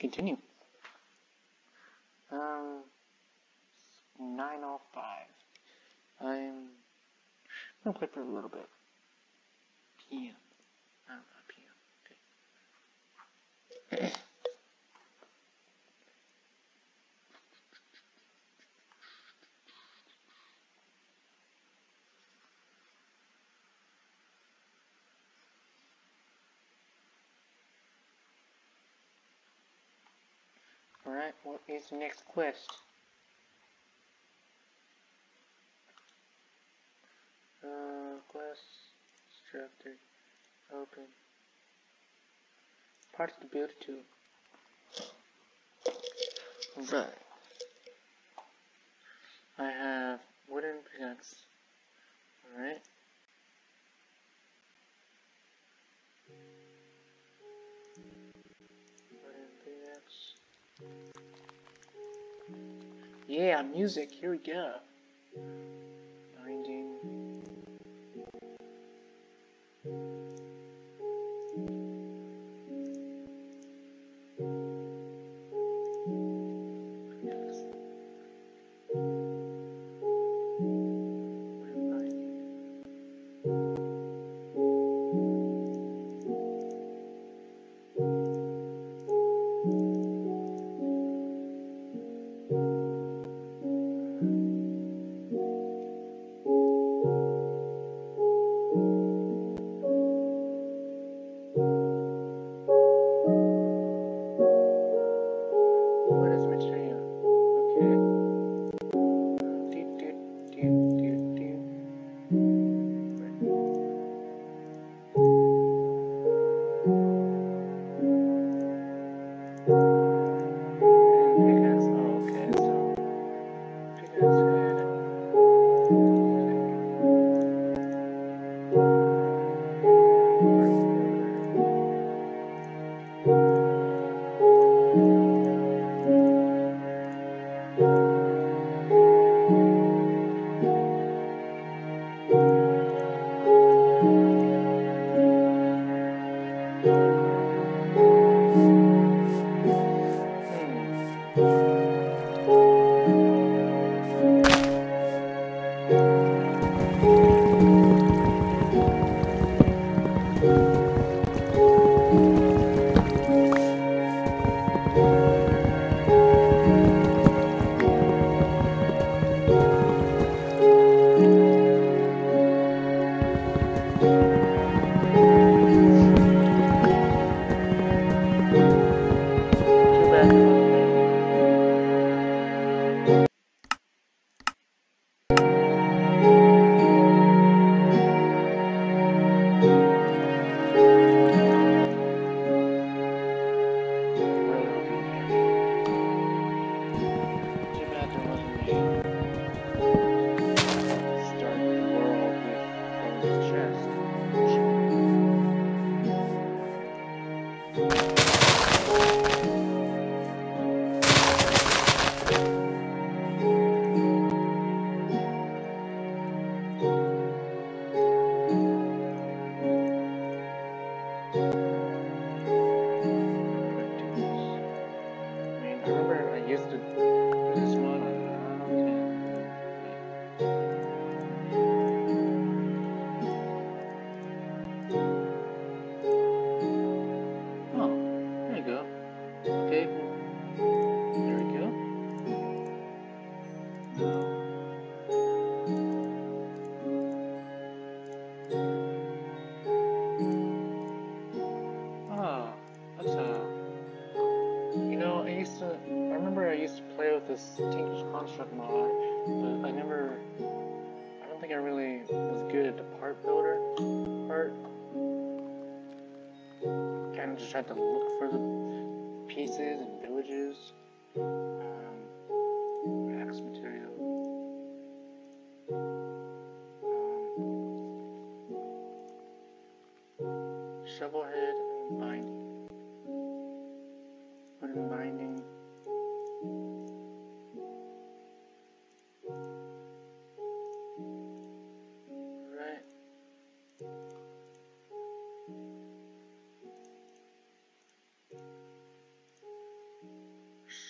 continue. Um, 905. I'm gonna play for a little bit. PM. Alright, what is the next quest? Uh, quest, structure, open. Parts to build too. Right. I have wooden pickaxe. Alright. Yeah, music, here we go. This Tinker's Construct mod, but I never. I don't think I really was good at the part builder part. Kind of just had to look for the pieces and villages. Um, axe material.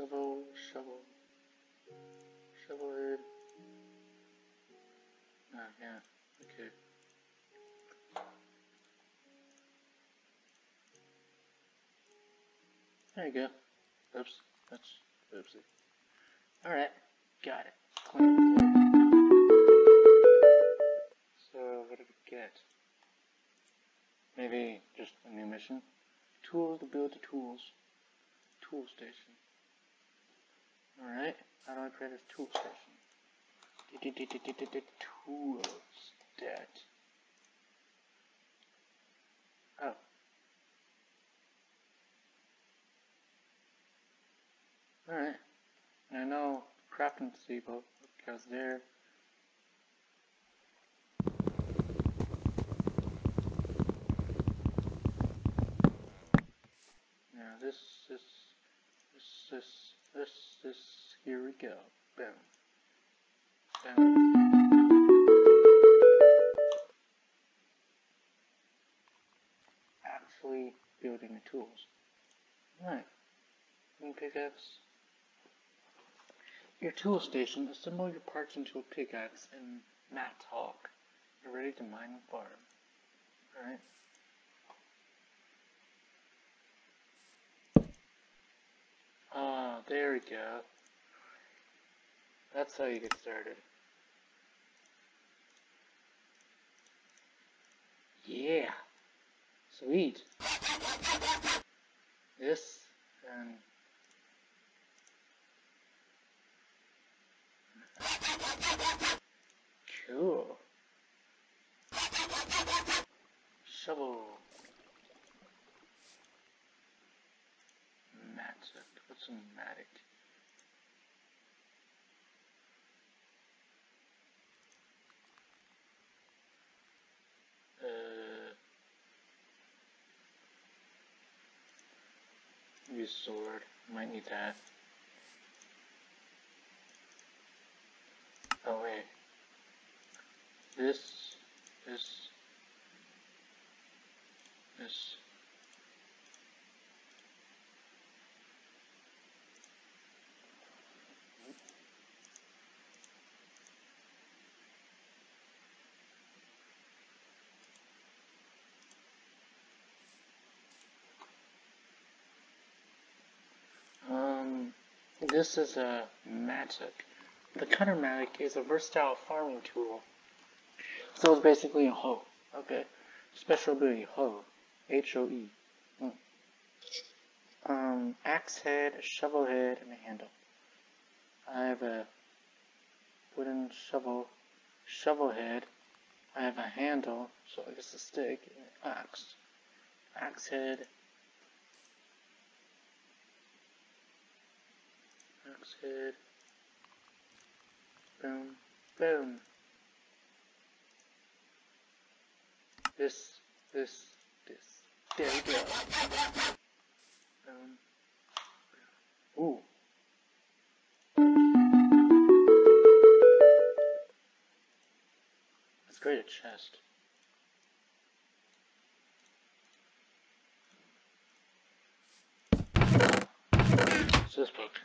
Shovel, shovel, shovel head. Ah, yeah, okay. There you go. Oops, that's oopsie. Alright, got it. Clean. So, what did we get? Maybe just a new mission? Tools to build the tools. Tool station. Alright, how do I create a tool station? Tools. That. Oh. Alright. I know crafting table because there. This is this this this this here we go. Boom. Boom. Actually building the tools. Right. One pickaxe. Your tool station, assemble your parts into a pickaxe and mat talk. You're ready to mine and farm. Alright. There we go. That's how you get started. Yeah. Sweet. This and Cool. Shovel. Magic. What's a matic? Uh, use sword. Might need that. Oh wait. This, this, this. Um, this is a magic. The Cuttermatic is a versatile farming tool. So it's basically a hoe. Okay. Special ability, hoe. H-O-E. Mm. Um, axe head, shovel head, and a handle. I have a wooden shovel, shovel head. I have a handle, so I guess a stick, and an axe. Axe head. Head. Boom, boom. This, this, this. There we go. Boom. Ooh. Let's create a chest. What's this book?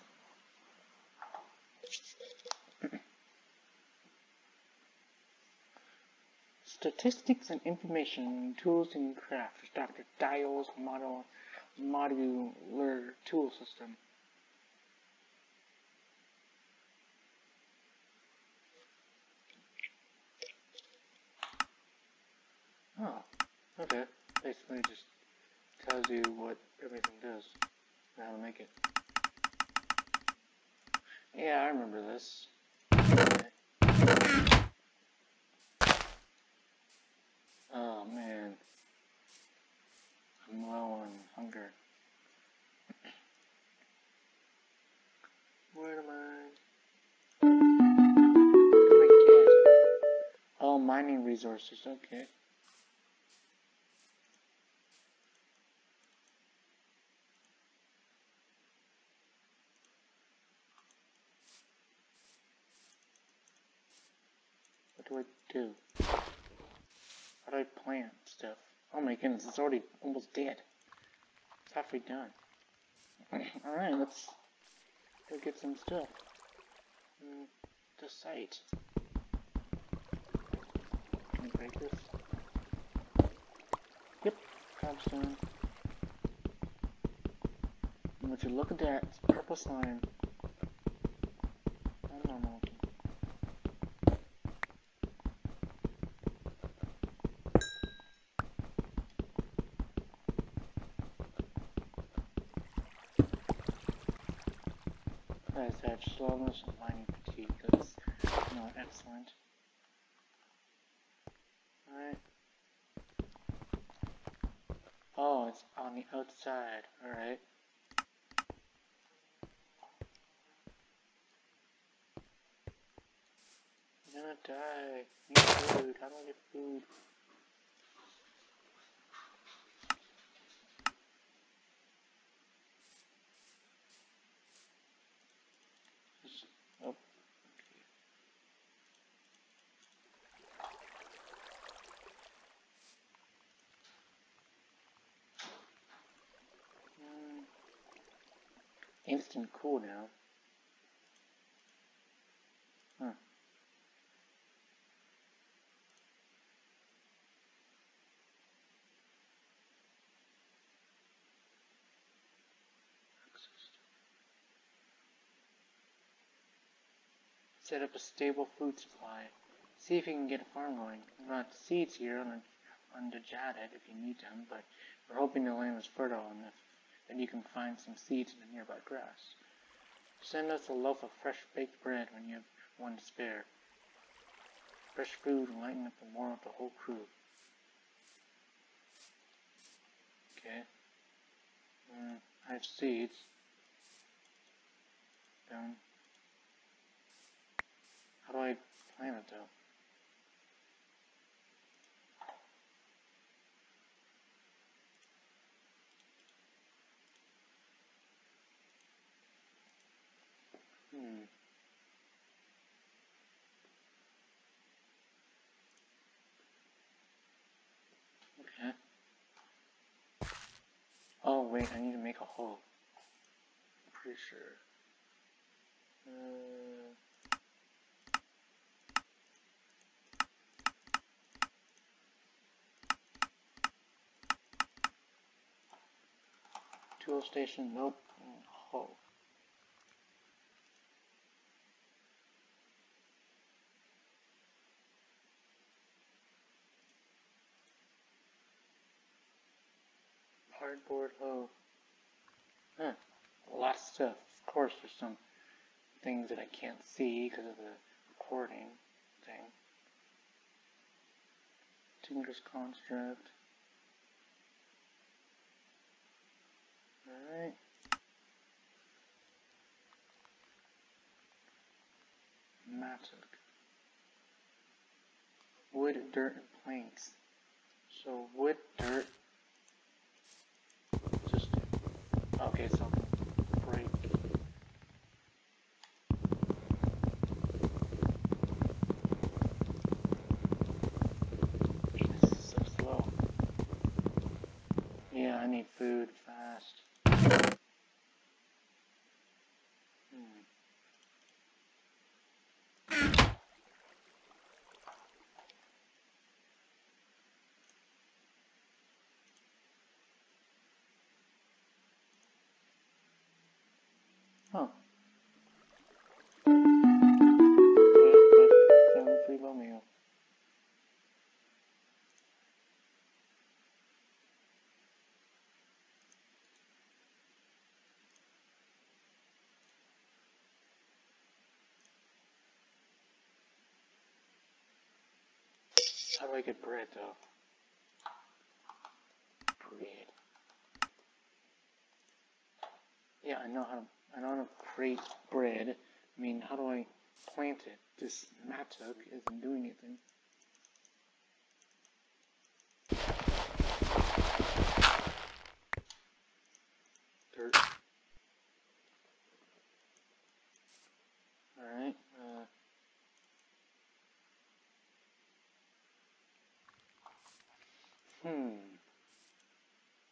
Statistics and Information Tools and Crafts, Dr. Dial's model modular tool system. Oh, okay. Basically just tells you what everything does and how to make it. Yeah, I remember this. Resources, okay. What do I do? How do I plant stuff? Oh my goodness, it's already almost dead. It's halfway done. Alright, let's go get some stuff. Mm, the site. I break this? Yep, cobstone. And would you look at that, purple slime. Normal looking. As that slowness and mining fatigue is not excellent. Alright. Oh, it's on the outside. Alright. I'm gonna die. Need food. I get food? Just- Oh. Okay. Mm. Instant cooldown. Huh. Set up a stable food supply. See if you can get a farm going. We've got seeds here on, on the Jaded if you need them, but we're hoping the land is fertile enough that you can find some seeds in the nearby grass. Send us a loaf of fresh baked bread when you have one to spare. Fresh food will lighten up the moral of the whole crew. Okay. Mm, I have seeds. Down. How do I plant it though? Hmm. Okay. Oh wait, I need to make a hole. I'm pretty sure. Uh, tool station, nope. Mm, Hole. Hardboard hoe. Oh. Huh. A lot of stuff. Of course, there's some things that I can't see because of the recording thing. Tinker's construct. Alright. Mattock. Wood, dirt, and planks. So wood, dirt. Just okay. So break. This is so slow. Yeah, I need food fast. Hmm. Huh. Yeah, but seven free low. How do I get bread though? Bread. Yeah, I know how to. I know how to create bread. I mean, how do I plant it? This mattock isn't doing anything. Dirt. Alright, uh. Hmm.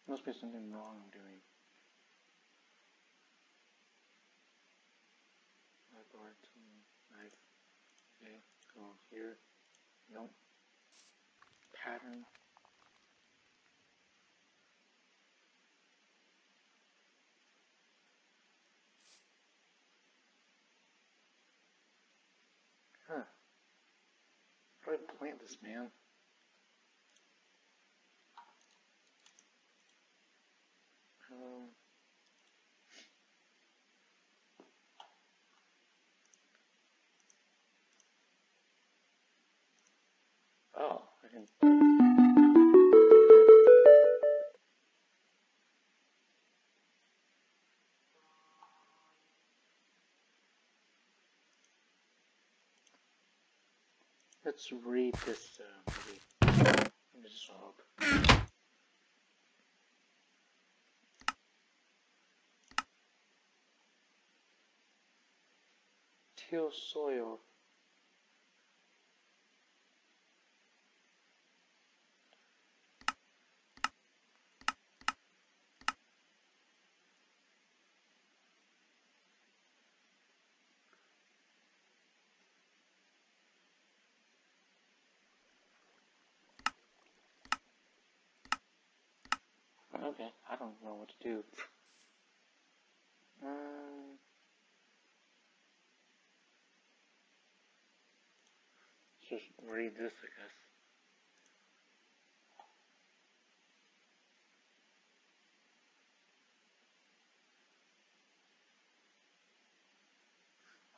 Must be something wrong I'm doing. four, two, five. Okay, go here. No pattern. Huh. Try to plant this man. Let's read this uh, movie. Hope. Teal soil. Okay, I don't know what to do. Um, just read this, I guess.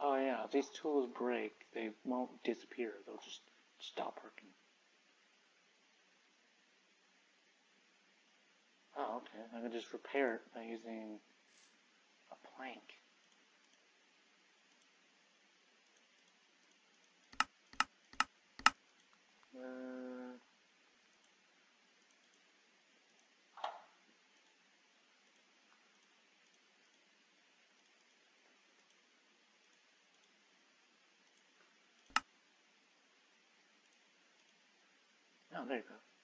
Oh yeah, these tools break, they won't disappear. They'll just stop working. Oh, okay. I can just repair it by using a plank. Uh, oh, there you go.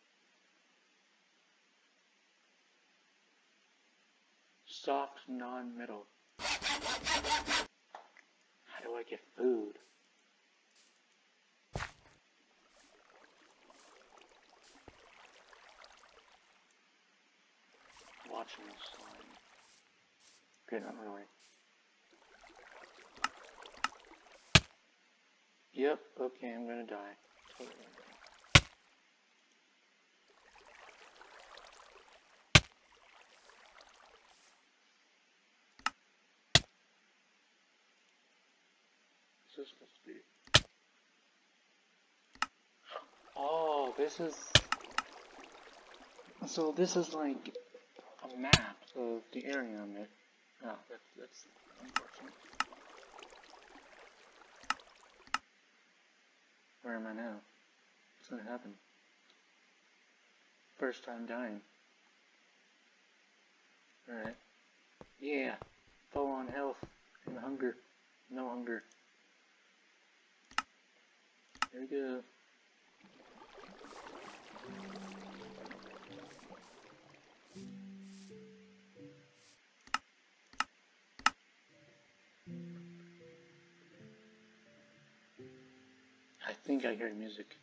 Soft non-metal. How do I get food? Watching the slime. Okay, not really. Yep, okay, I'm gonna die. Totally be? Oh, this is. So this is like a map of the area I'm in. Oh, that's, that's unfortunate. Where am I now? What's gonna happen? First time dying. Alright. Yeah. Full on health and hunger. No hunger. Here we go. I think I hear music.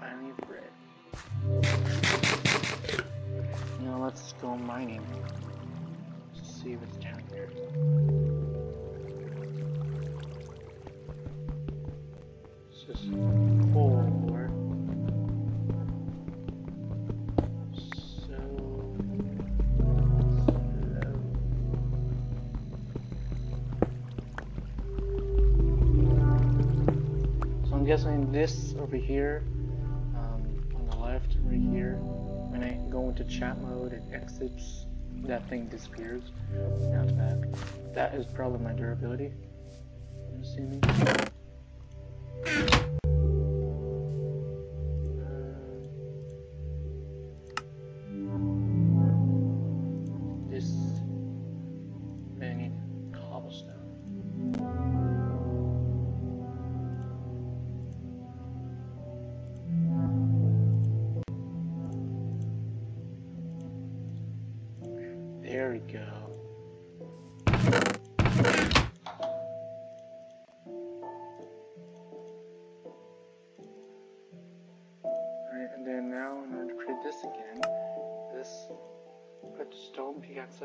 Finally bread. Now let's go mining. Let's see what's down here. It's just coal ore. So. So I'm guessing this over here, right here, when I go into chat mode, it exits, that thing disappears. Now it's back. That is probably my durability.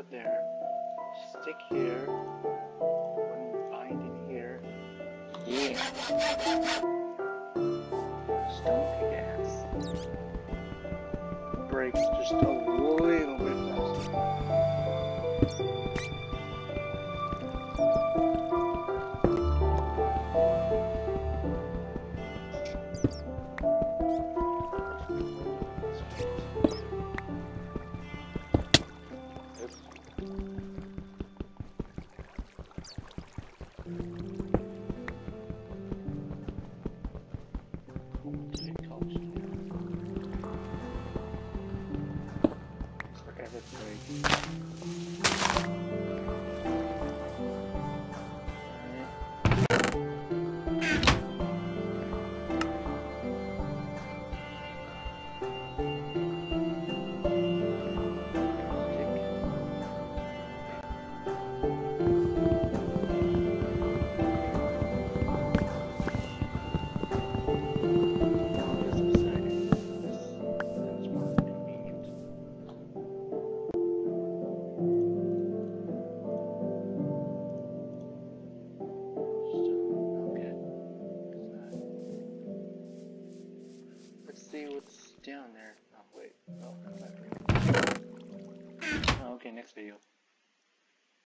Stone there, stick here, one bind in here. Yeah. Stone